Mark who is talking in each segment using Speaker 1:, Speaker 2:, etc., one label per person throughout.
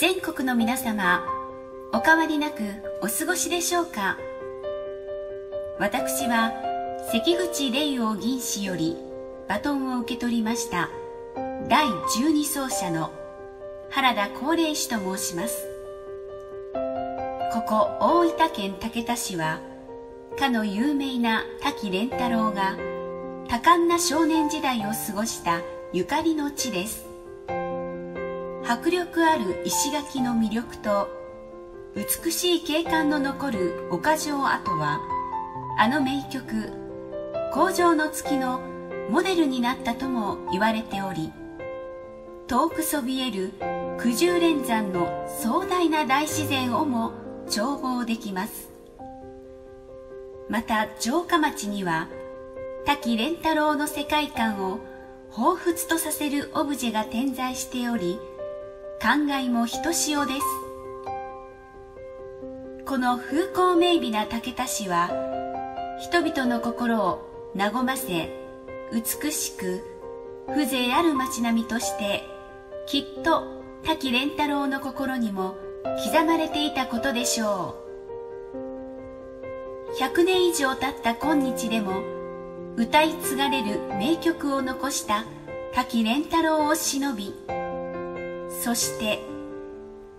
Speaker 1: 全国の皆様お変わりなくお過ごしでしょうか？私は関口霊王銀氏よりバトンを受け取りました第12走者の原田高齢氏と申します。ここ大分県竹田市はかの有名な滝蓮太郎が多感な少年時代を過ごしたゆかりの地です。迫力ある石垣の魅力と美しい景観の残る岡城跡はあの名曲「工場の月」のモデルになったとも言われており遠くそびえる九十連山の壮大な大自然をも眺望できます。また城下町には滝蓮太郎の世界観を彷彿とさせるオブジェが点在しており感慨もひとしおです。この風光明媚な竹田市は人々の心を和ませ美しく風情ある街並みとしてきっと滝蓮太郎の心にも刻まれていたことでしょう。100年以上経った今日でも歌い継がれる名曲を残した滝蓮太郎を忍びそして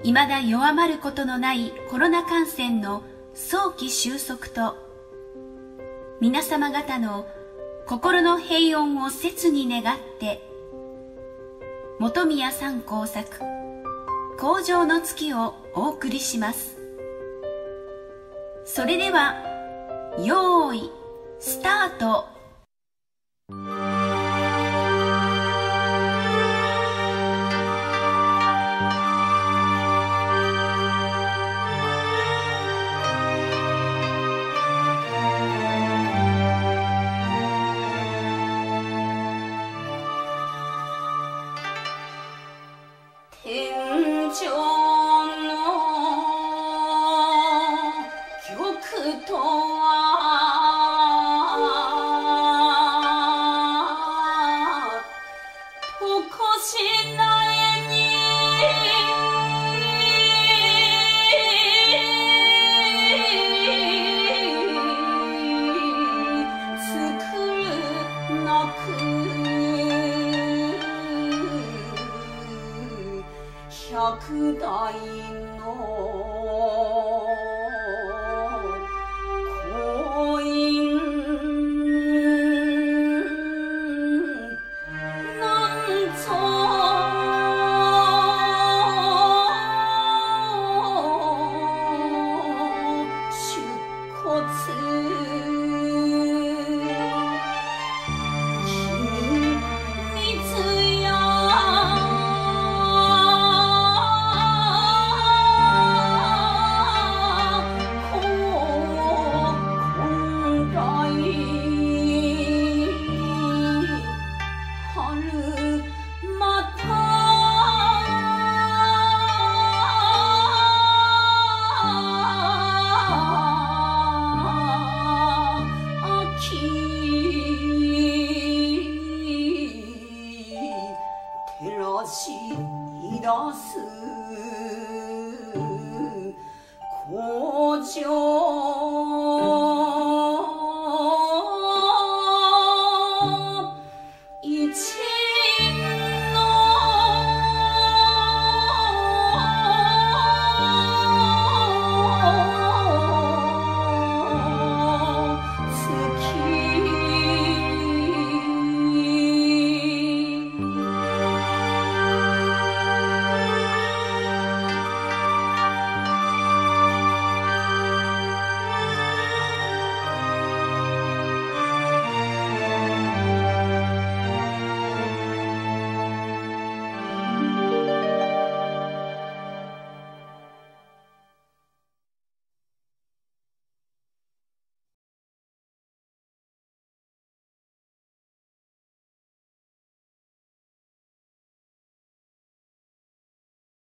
Speaker 1: いまだ弱まることのないコロナ感染の早期収束と皆様方の心の平穏を切に願って本宮さん工作工場の月をお送りします。それではよーいスタート。
Speaker 2: 百代のう。照らし出す。古城